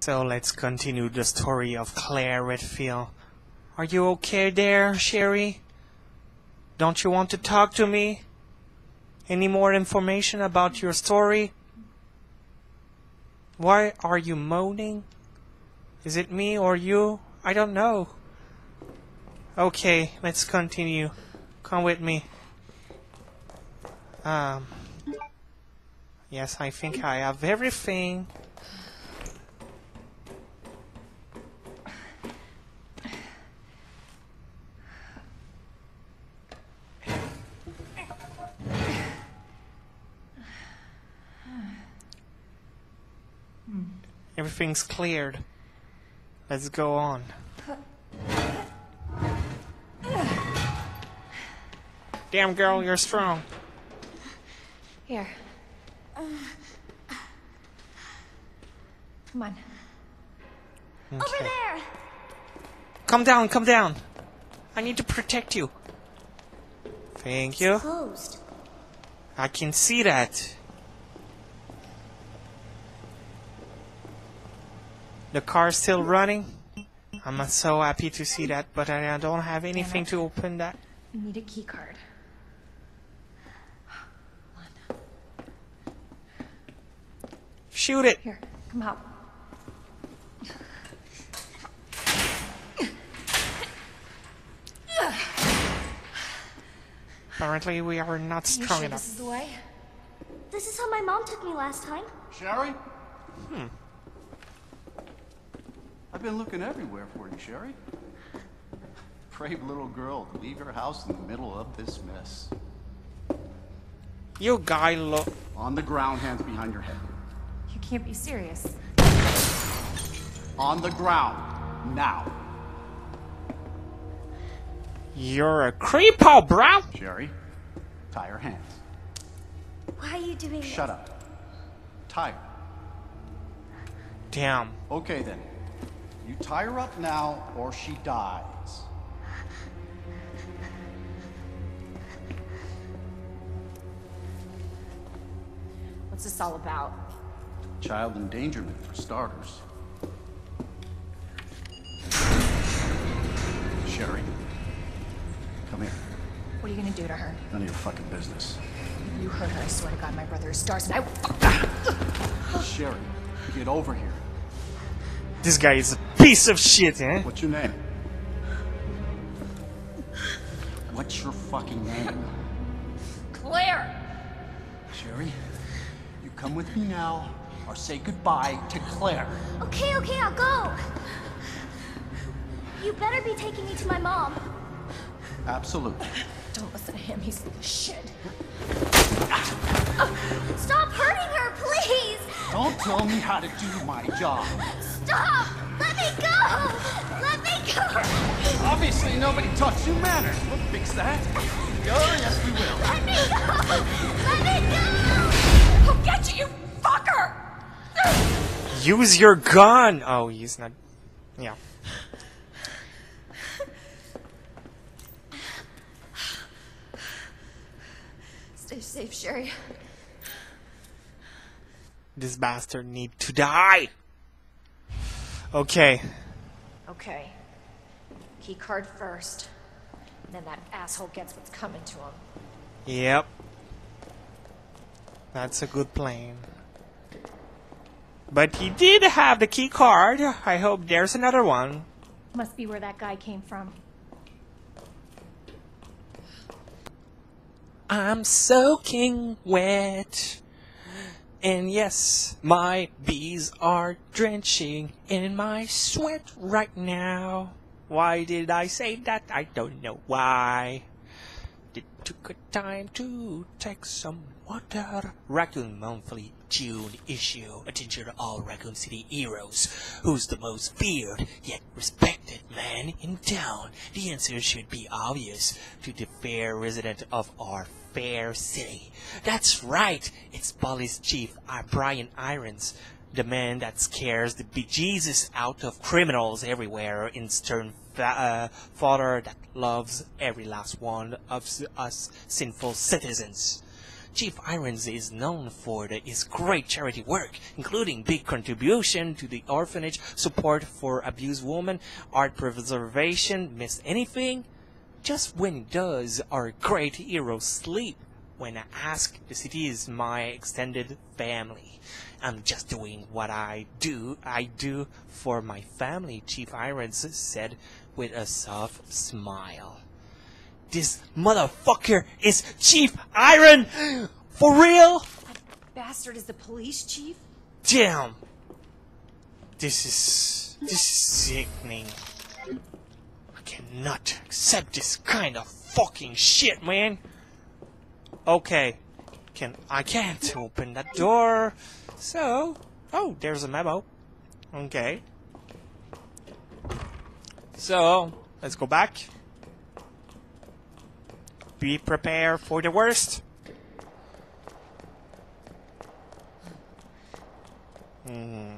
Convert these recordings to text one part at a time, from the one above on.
So let's continue the story of Claire Redfield. Are you okay there, Sherry? Don't you want to talk to me? Any more information about your story? Why are you moaning? Is it me or you? I don't know. Okay, let's continue. Come with me. Um. Yes, I think I have everything. Everything's cleared. Let's go on. Damn girl, you're strong. Here. Come on. Over there! Come down, come down. I need to protect you. Thank you. Closed. I can see that. The car's still running. I'm not so happy to see that, but I don't have anything to open that. We need a key card. Shoot it! Here, come out. Apparently, we are not You strong sure enough. this is the way? This is how my mom took me last time. Sherry? Hmm. I've been looking everywhere for you, Sherry. Brave little girl to leave your house in the middle of this mess. You guy look. On the ground, hands behind your head. You can't be serious. On the ground. Now. You're a creepo, bro! Sherry, tie her hands. Why are you doing this? Shut up. Tie her. Damn. Okay then. You tie her up now or she dies. What's this all about? Child endangerment for starters. Sherry, come here. What are you gonna do to her? None of your fucking business. You hurt her. I swear to God, my brother is stars, and I will. Sherry, get over here. This guy is a piece of shit, eh? What's your name? What's your fucking name? Claire! Sherry, you come with me now or say goodbye to Claire. Okay, okay, I'll go. You better be taking me to my mom. Absolutely. Don't listen to him. He's full shit. Stop hurting her, please! Don't tell me how to do my job. Stop! Let me go! Let me go! Obviously, nobody taught you manners. We'll fix that. Oh, yes, we will. Let me go! Let me go! I'll get you, you fucker! Use your gun! Oh, he's not. Yeah. Stay safe, Sherry. This bastard need to die! Okay. Okay. Key card first. And then that asshole gets what's coming to him. Yep. That's a good plan. But he did have the key card. I hope there's another one. Must be where that guy came from. I'm soaking wet. And yes, my bees are drenching in my sweat right now. Why did I say that? I don't know why. It took a time to take some water. Raccoon Monthly June issue. Attention to all Raccoon City heroes. Who's the most feared yet respected man in town? The answer should be obvious to the fair resident of our fair city. That's right. It's police chief uh, Brian Irons. The man that scares the bejesus out of criminals everywhere in stern uh, father that loves every last one of us sinful citizens. Chief Irons is known for the, his great charity work, including big contribution to the orphanage, support for abused women, art preservation. Miss anything? Just when does our great hero sleep? When I ask, the city is my extended family. I'm just doing what I do. I do for my family, Chief Irons said with a soft smile. This motherfucker is Chief Iron! For real? That Bastard is the police chief? Damn! This is... this is sickening. I cannot accept this kind of fucking shit, man! Okay. Can... I can't open that door. So... Oh, there's a memo. Okay. So, let's go back. Be prepared for the worst. Hmm.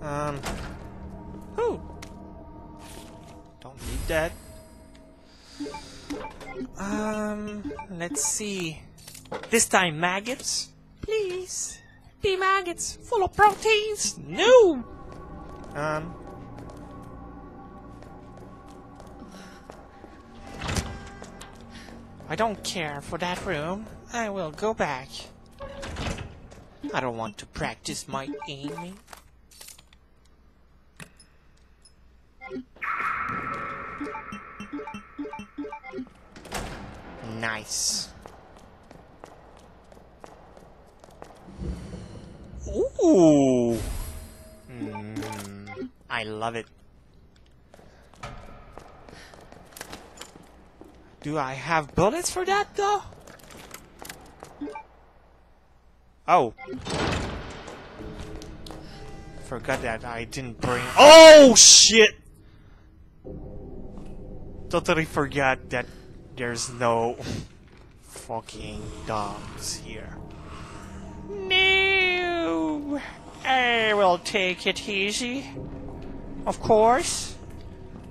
Um. Who? Don't need that. Let's see. This time maggots? Please. Be maggots, full of proteins. No! Um. I don't care for that room. I will go back. I don't want to practice my aiming. Nice. Ooh. Mm, I love it. Do I have bullets for that though? Oh. Forgot that I didn't bring. Oh shit! Totally forgot that there's no fucking dogs here. No! I will take it easy. Of course.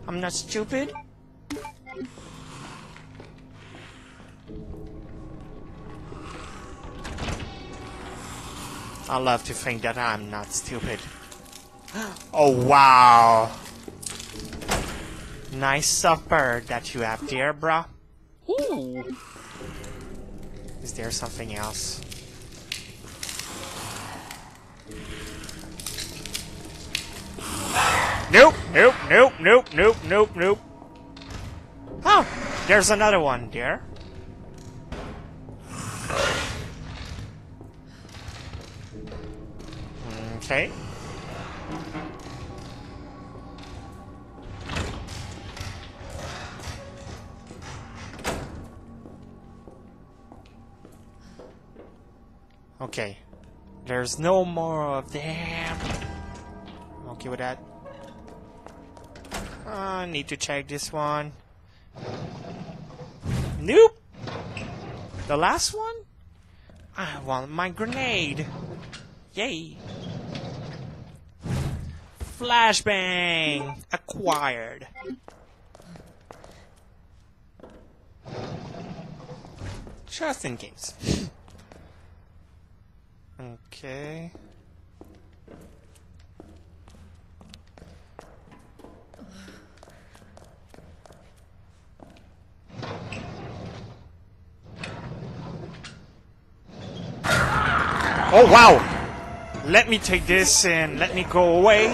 I'm not stupid. I love to think that I'm not stupid. Oh wow! Nice supper that you have there, bruh. Ooh. Is there something else? Nope, nope, nope, nope, nope, nope, nope. Oh, there's another one there. Okay. Okay. There's no more of them. I'm okay with that. I need to check this one. Nope! The last one? I want my grenade. Yay. Flashbang! Acquired. Just in case. Okay. Oh wow! Let me take this and let me go away.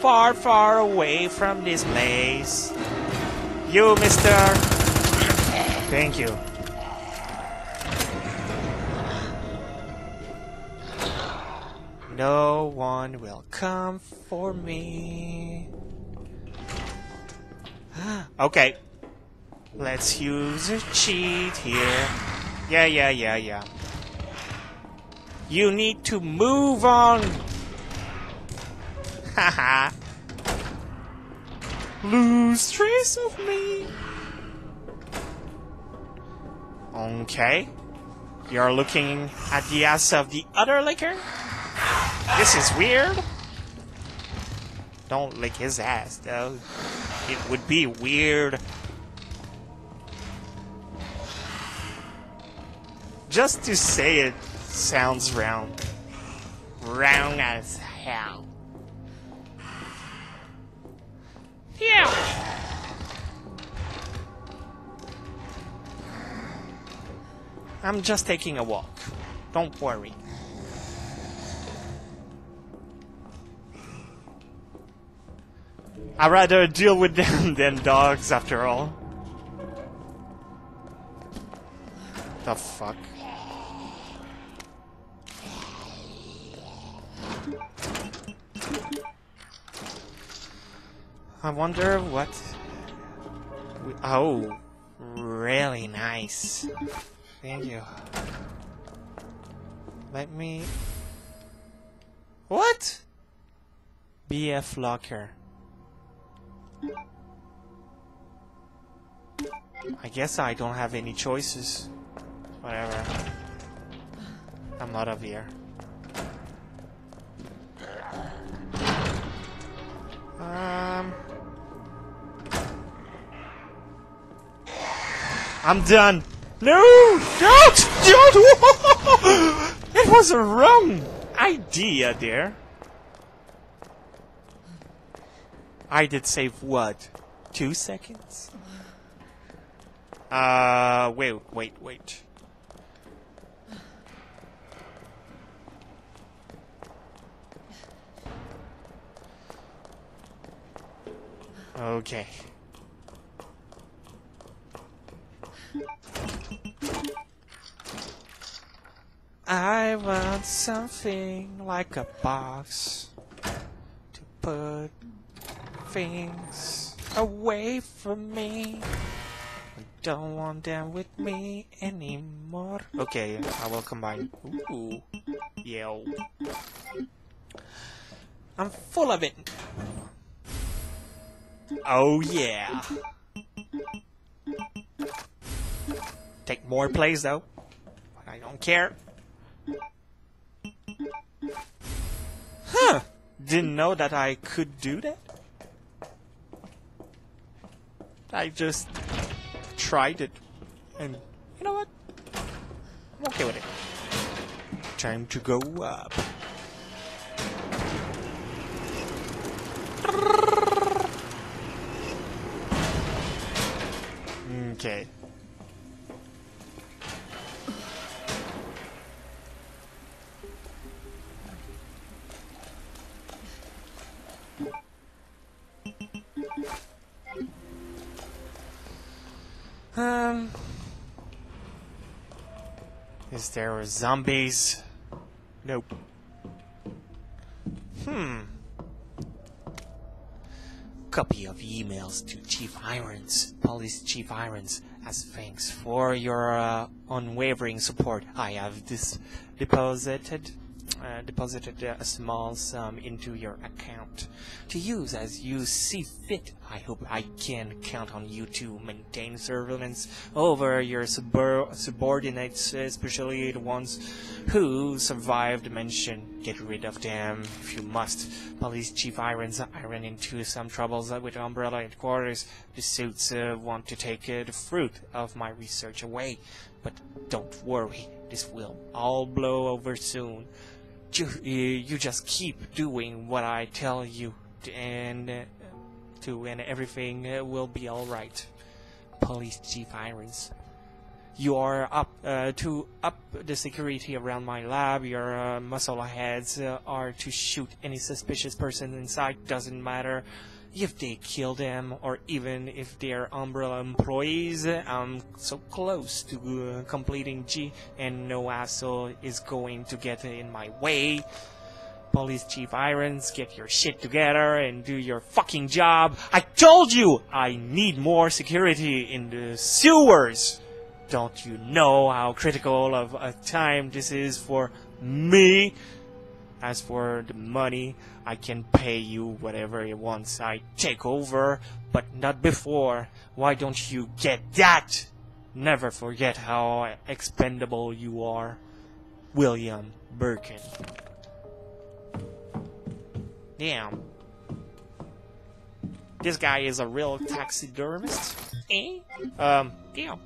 Far, far away from this place. You, mister. Thank you. No one will come for me. okay. Let's use a cheat here. Yeah, yeah, yeah, yeah. You need to move on. Haha. Lose trace of me. Okay. You're looking at the ass of the other licker? This is weird. Don't lick his ass, though. It would be weird. Just to say it sounds round. Round as hell. Yeah. I'm just taking a walk. Don't worry. I'd rather deal with them than dogs, after all. The fuck? I wonder what... we- Oh, really nice. Thank you. Let me... What? BF locker. I guess I don't have any choices. Whatever. I'm out of here. Um... I'm done. No! Don't! Don't! it was a wrong idea there. I did save what? Two seconds? Uh, wait, wait, wait. Okay. I want something like a box to put things away from me. I don't want them with me anymore. Okay, I will combine. Ooh, yo. I'm full of it. Oh yeah. Take more plays though. I don't care. Huh. Didn't know that I could do that. I just tried it. And you know what? I'm okay with it. Time to go up. Okay. There zombies? Nope. Hmm. Copy of emails to Chief Irons, Police Chief Irons, as thanks for your uh, unwavering support. I have this deposited uh, deposited a small sum into your account to use as you see fit. I hope I can count on you to maintain surveillance over your subor- subordinates, especially the ones who survived the mission. Get rid of them if you must. Police Chief Irons, I ran into some troubles with Umbrella headquarters. The suits uh, want to take uh, the fruit of my research away. But don't worry, this will all blow over soon you, you just keep doing what I tell you, and uh, to, and everything uh, will be all right. Police Chief Irons, you are up uh, to up the security around my lab. Your uh, muscle heads uh, are to shoot any suspicious person inside. Doesn't matter if they kill them or even if they're Umbrella employees. I'm so close to uh, completing G, and no asshole is going to get in my way. Police Chief Irons, get your shit together and do your fucking job. I told you I need more security in the sewers. Don't you know how critical of a time this is for me? As for the money, I can pay you whatever once I take over, but not before. Why don't you get that? Never forget how expendable you are. William Birkin. Damn. This guy is a real taxidermist. Eh? Um, damn.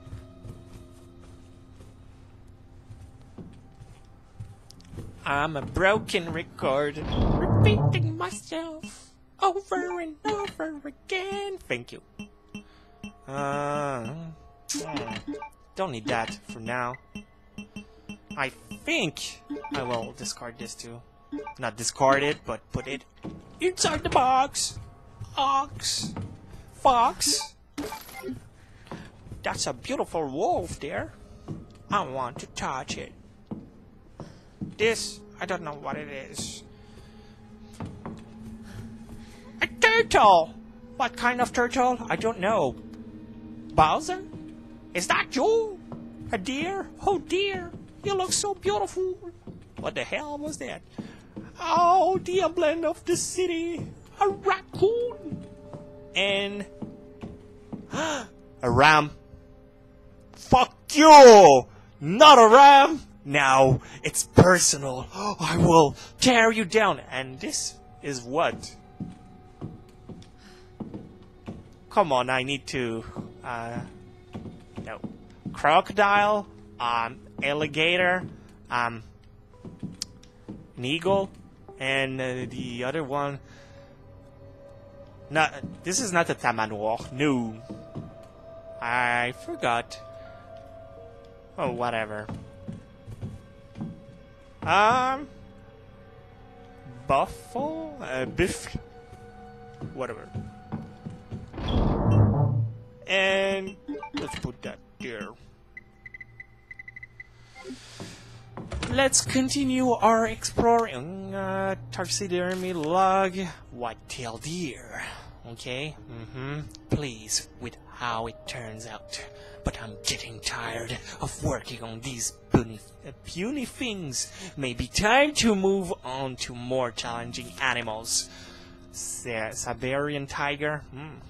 I'm a broken record, repeating myself over and over again. Thank you. Uh, hmm, don't need that for now. I think I will discard this too. Not discard it, but put it inside the box. Ox. Fox. That's a beautiful wolf there. I want to touch it. This, I don't know what it is. A turtle! What kind of turtle? I don't know. Bowser? Is that you? A deer? Oh dear, you look so beautiful. What the hell was that? Oh, the emblem of the city. A raccoon. And a ram. Fuck you! Not a ram! Now it's personal. I will tear you down. And this is what? Come on, I need to. Uh, no. Crocodile, um, alligator, um, an eagle, and uh, the other one. Not. This is not a tamanoir. No. I forgot. Oh, whatever. Um, buffalo, uh, biff, whatever. And let's put that there. Let's continue our exploring. Uh, taxidermy log, white-tailed deer. Okay, mm-hmm. Please, with how it turns out. But I'm getting tired of working on these puny, uh, puny things. Maybe time to move on to more challenging animals. Sa- Siberian tiger? Hmm.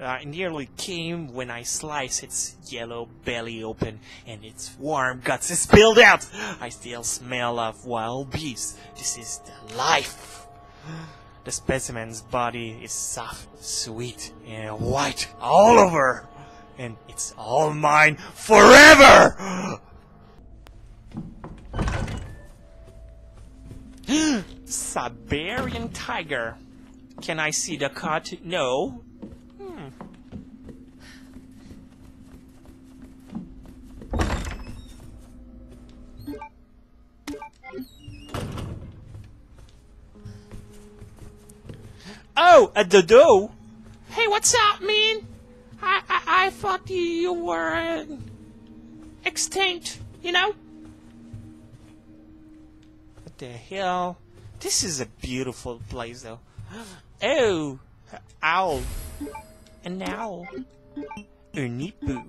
Uh, it nearly came when I sliced its yellow belly open and its warm guts spilled out. I still smell of wild beasts. This is the life. The specimen's body is soft, sweet, and white all over. And it's all mine forever! Siberian tiger. Can I see the cut? No. Oh, a dodo. Hey, what's up, man? I I, I thought you were uh, extinct. You know. What the hell? This is a beautiful place, though. Oh, owl. An owl. A nipu.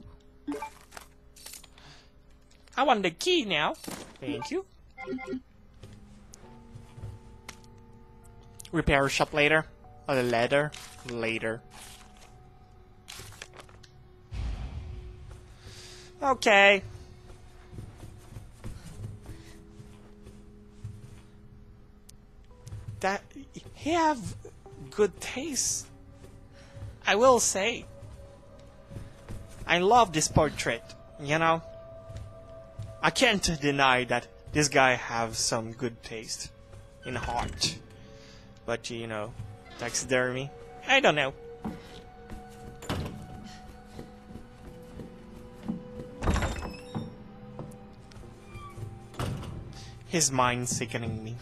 I want the key now. Thank you. Repair shop later. Or later. Later. Okay. That he have good taste. I will say. I love this portrait, you know? I can't deny that this guy have some good taste in heart. But you know, taxidermy, I don't know. His mind sickening me.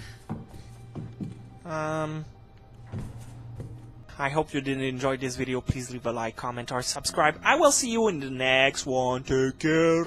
Um, I hope you did enjoy this video. Please leave a like, comment, or subscribe. I will see you in the next one. Take care.